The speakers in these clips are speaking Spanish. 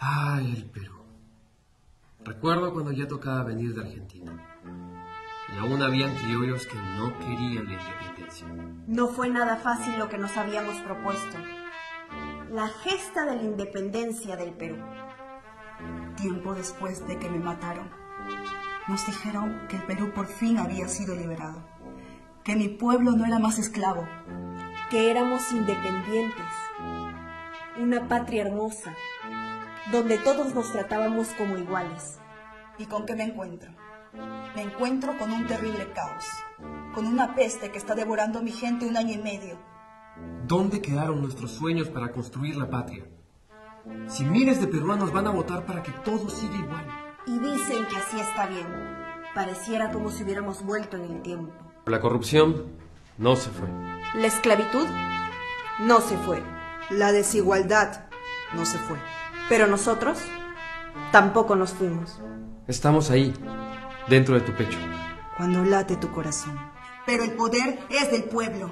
Ay, el Perú. Recuerdo cuando ya tocaba venir de Argentina. Y aún habían criollos que no querían la independencia. No fue nada fácil lo que nos habíamos propuesto. La gesta de la independencia del Perú. Tiempo después de que me mataron, nos dijeron que el Perú por fin había sido liberado, que mi pueblo no era más esclavo, que éramos independientes, una patria hermosa, donde todos nos tratábamos como iguales. ¿Y con qué me encuentro? Me encuentro con un terrible caos, con una peste que está devorando a mi gente un año y medio. ¿Dónde quedaron nuestros sueños para construir la patria? Si miles de peruanos van a votar para que todo siga igual. Y dicen que así está bien. Pareciera como si hubiéramos vuelto en el tiempo. La corrupción no se fue. La esclavitud no se fue. La desigualdad no se fue. Pero nosotros tampoco nos fuimos. Estamos ahí, dentro de tu pecho. Cuando late tu corazón. Pero el poder es del pueblo.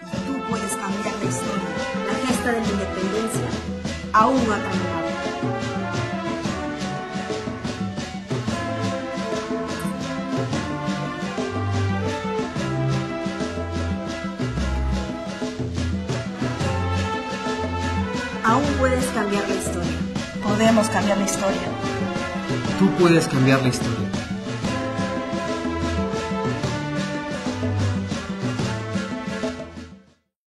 Y tú puedes cambiar la historia. La gesta de la independencia aún no ha terminado. Aún puedes cambiar la historia. Podemos cambiar la historia. Tú puedes cambiar la historia.